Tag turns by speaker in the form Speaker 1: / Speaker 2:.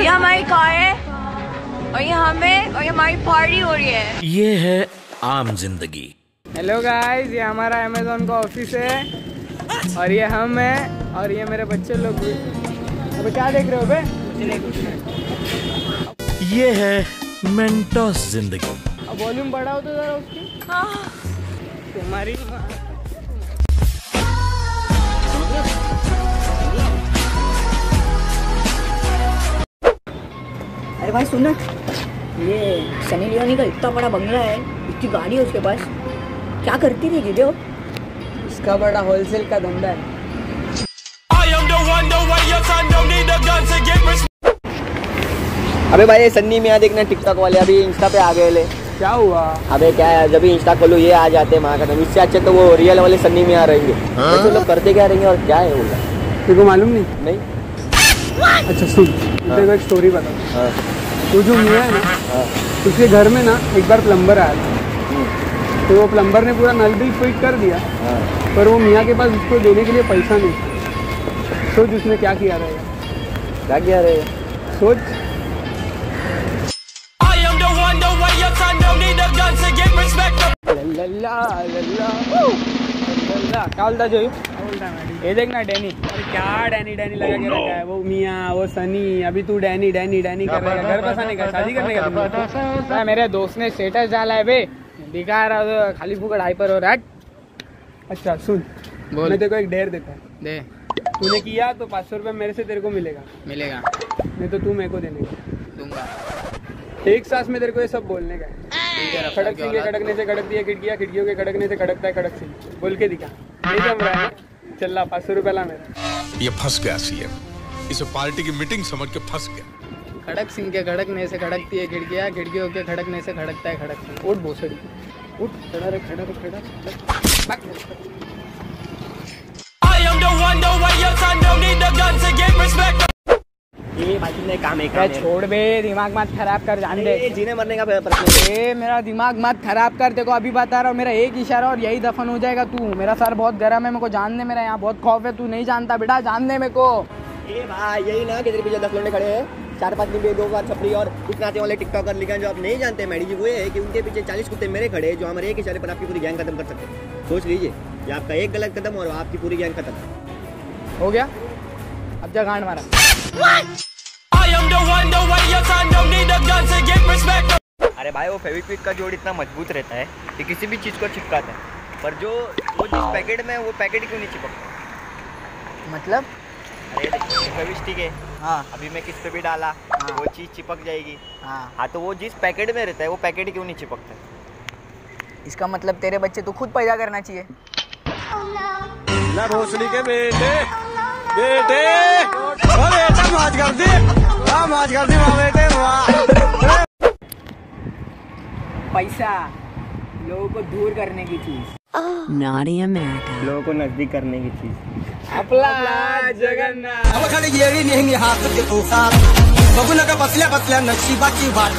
Speaker 1: ये हमारी कार है और ये हमें और ये हमारी पार्टी हो रही है।
Speaker 2: ये है आम ज़िंदगी।
Speaker 3: हेलो गाइस ये हमारा अमेजोन का ऑफ़िस है और ये हम हैं और ये मेरे बच्चे लोग भी। अबे क्या देख रहे हो बे?
Speaker 2: ये है मेंटोस ज़िंदगी।
Speaker 3: अब वॉल्यूम बढ़ाओ तो जरा उसकी। तुम्हारी
Speaker 4: अरे भाई सुन ना। ये सनी लियोनी का इतना बड़ा बंगला है इतनी गाड़ी है उसके पास। क्या करती थी वीडियो
Speaker 3: इसका बड़ा होलसेल का धंधा है।
Speaker 5: अबे भाई सन्नी में यहाँ देखना टिकटॉक वाले अभी इंस्टा पे आ गए ले।
Speaker 3: क्या हुआ?
Speaker 5: अबे क्या है जब भी इंस्टा खोलो ये आ जाते हैं महाकदम इससे अच्छे तो वो रियल वाले सन्नी में आ रहेंगे तो लोग करते क्या रहेंगे और क्या है वो?
Speaker 3: तेरे को मालूम नहीं?
Speaker 5: नहीं।
Speaker 3: अच्छा सुन तेरे को एक स्टोरी बता
Speaker 5: हाँ.
Speaker 3: वो जो मियाँ है ना
Speaker 5: हाँ.
Speaker 3: उसके घर में ना एक बार प्लम्बर आया था. तो वो प्लम्बर ने पूरा नल बिल फिट कर दिया
Speaker 5: हाँ.
Speaker 3: पर वो मियाँ के पास उसको देने के लिए पैसा नहीं सोच उसने क्या किया रहेगा
Speaker 5: क्या किया रे
Speaker 3: सोच. लल्ला, लल्ला, लल्ला। क्या बोलता ये देखना डैनी। अरे क्या डैनी डैनी लगा के रखा है? वो मियाँ वो सनी अभी तू डैनी डैनी डैनी कर रहा है। घर बसाने का शादी करने का मेरे दोस्त ने स्टेटस डाला है बे। दिखा रहा तो खाली फुकड़ हाइपर हो रहा है। अच्छा सुन। मैं तेरे को एक डेयर देता है।
Speaker 6: दे।
Speaker 3: तूने किया तो पाँच सौ रुपये मेरे से तेरे को मिलेगा।
Speaker 6: मिलेगा।
Speaker 3: नहीं तो तू मेरे को देने का।
Speaker 6: दूँगा।
Speaker 3: एक सांस में तेरे को ये सब बोलने का है। खड़क सिंह के खड़कने से खड़कती है खिड़कियाँ खिड़कियों के खड़कने से खड़कता है खड़क सिंह बोल के दिखा। नहीं जम रहा है? चल रहा पाँच सौ रुपये ला मेरा।
Speaker 7: ये फंस गया सीएम। इसे पार्टी की मीटिंग समझ के फंस गया।
Speaker 6: खड़क सिंह के खड़कने से खड़कती है खिड़कियाँ खिड़की के खड़कने से खड़कता है खड़क सिंह
Speaker 3: उठ भोसड़ी। उठ खड़ा रे खड़ा रे खड़ा रे, भाग।
Speaker 5: ये भाई तुमने काम है
Speaker 3: क्या छोड़ बे दिमाग मत खराब कर जान दे।
Speaker 5: जीने मरने का प्रश्न
Speaker 3: ए मेरा दिमाग मत खराब कर देखो अभी बता रहा हूँ मेरा एक इशारा और यही दफन हो जाएगा तू। मेरा सर बहुत गर्म है मेरे को जान दे मेरा यहाँ बहुत खौफ है तू नहीं जानता बेटा जान दे मेरे को।
Speaker 5: ए भाई यही ना कि तेरे पीछे दस लोग खड़े हैं। चार पाँच दिन दो बार छपरी और कुछ नाचे वाले टिकटॉकर लिखा जो आप नहीं जानते मैडी जी वो ये है कि उनके पीछे चालीस कुत्ते मेरे खड़े हैं, जो हमारे एक इशारे पर आपकी पूरी गैंग खत्म कर सकते हैं। सोच लीजिए ये आपका एक गलत कदम और आपकी पूरी गैंग खत्म।
Speaker 3: हो गया? अब जा गांड मारा।
Speaker 5: अरे भाई वो फेविक्विक का जोड़ इतना मज़बूत रहता है कि किसी भी चीज़ को चिपकाता है। पर जो वो जिस पैकेट में वो पैकेट क्यों नहीं चिपकता?
Speaker 6: मतलब?
Speaker 5: अरे देखो फेविस्टिक है।
Speaker 6: हाँ।
Speaker 5: अभी मैं किस पे भी डाला
Speaker 6: हाँ।
Speaker 5: वो चीज़ चिपक जाएगी।
Speaker 6: हाँ।
Speaker 5: हाँ तो वो जिस पैकेट में रहता है वो पैकेट क्यों नहीं चिपकता?
Speaker 6: इसका मतलब तेरे बच्चे तो खुद पैदा करना चाहिए।
Speaker 7: भोसड़ी के बेटे बेटे कर दी माज कर दी बेटे वाह।
Speaker 3: पैसा लोगों को दूर करने की चीज़।
Speaker 5: लोगों को नज़दीक करने की चीज़।
Speaker 3: आपला जगन्नाथ।
Speaker 8: नहीं देतो बघू नका बसल्या नक्शी बाकी बात